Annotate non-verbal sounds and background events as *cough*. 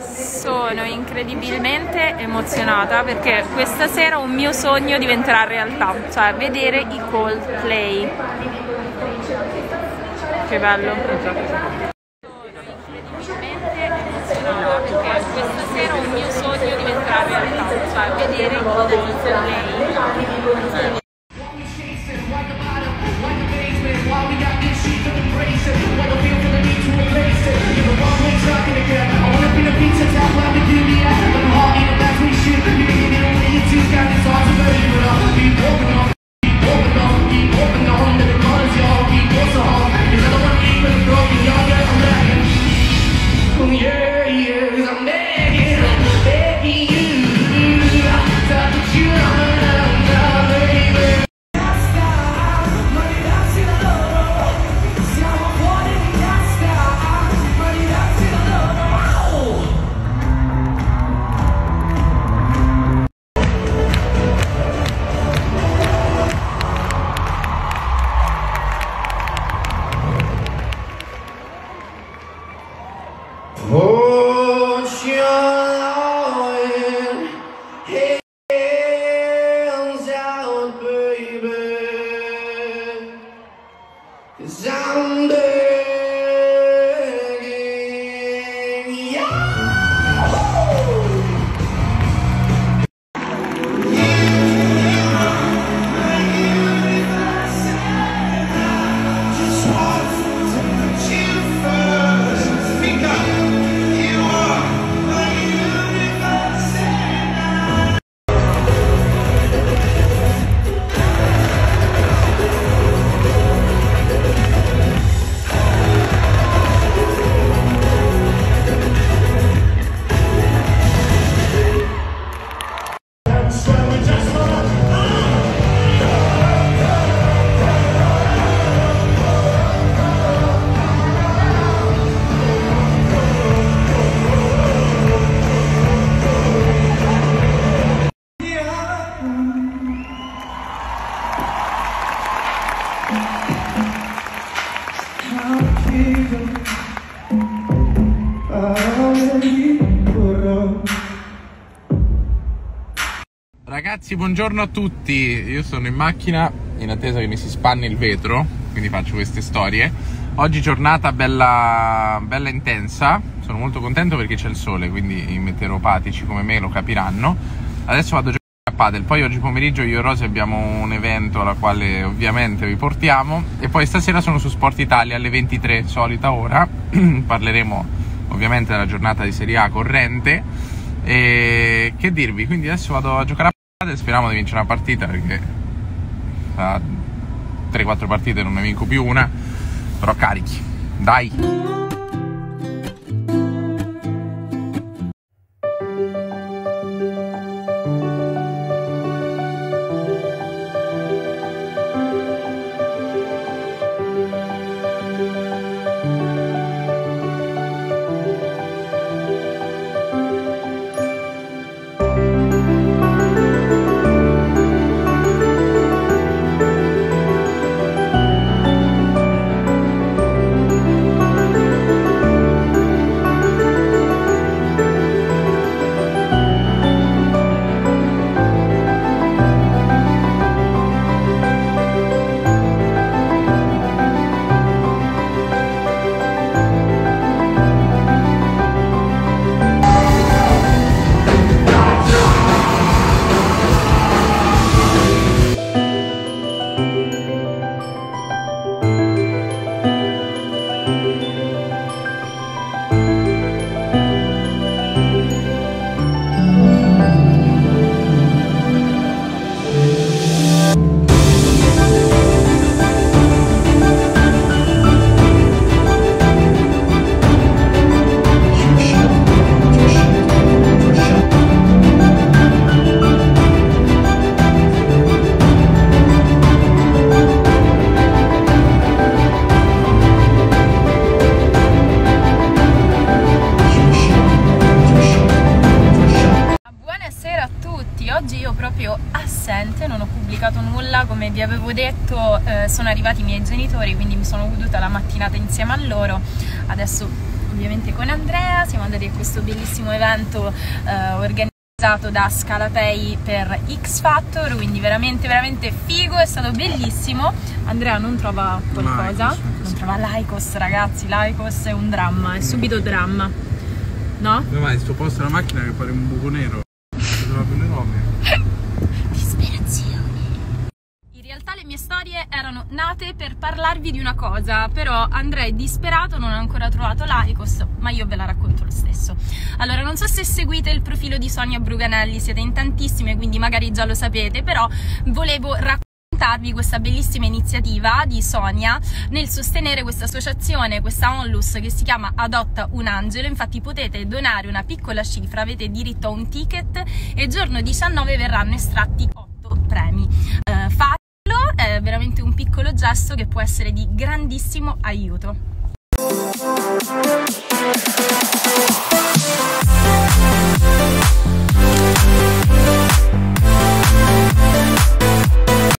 sono incredibilmente emozionata perché questa sera un mio sogno diventerà realtà, cioè vedere i Coldplay. Che bello. Incredibilmente emozionata perché questa sera un mio sogno diventerà realtà, cioè vedere i Coldplay. Ragazzi, buongiorno a tutti. Io sono in macchina in attesa che mi si spanni il vetro, quindi faccio queste storie. Oggi giornata bella, bella intensa. Sono molto contento perché c'è il sole, quindi i meteoropatici come me lo capiranno. Adesso vado a giocare a padel. Poi oggi pomeriggio io e Rosy abbiamo un evento alla quale ovviamente vi portiamo. E poi stasera sono su Sport Italia alle 23, solita ora. *clears throat* Parleremo ovviamente della giornata di Serie A corrente. E che dirvi? Quindi adesso vado a giocare a. Speriamo di vincere una partita perché da 3-4 partite non ne vinco più una. Però carichi, dai! Pubblicato nulla, come vi avevo detto eh, sono arrivati i miei genitori, quindi mi sono goduta la mattinata insieme a loro, adesso ovviamente con Andrea, siamo andati a questo bellissimo evento eh, organizzato da Scalapay per X Factor, quindi veramente veramente figo, è stato bellissimo. Andrea non trova qualcosa? Lycos, non trova Lycos ragazzi, Lycos è un dramma, è subito dramma. No? Come mai sto posto della macchina che pare un buco nero? Erano nate per parlarvi di una cosa, però Andrea è disperato, non ha ancora trovato l'Aicos, ma io ve la racconto lo stesso. Allora, non so se seguite il profilo di Sonia Bruganelli, siete in tantissime, quindi magari già lo sapete, però volevo raccontarvi questa bellissima iniziativa di Sonia nel sostenere questa associazione, questa onlus che si chiama Adotta un angelo. Infatti potete donare una piccola cifra, avete diritto a un ticket e giorno 19 verranno estratti 8 premi. Veramente un piccolo gesto che può essere di grandissimo aiuto.